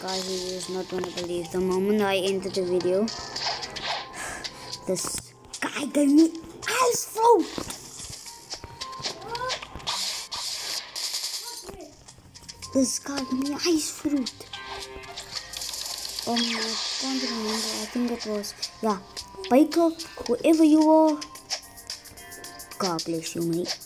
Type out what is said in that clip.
Guys, you is not gonna believe the moment I entered the video. This guy gave me ice fruit. This guy gave me ice fruit. Oh um, I can't remember. I think it was yeah, Baker, whoever you are. God bless you, mate.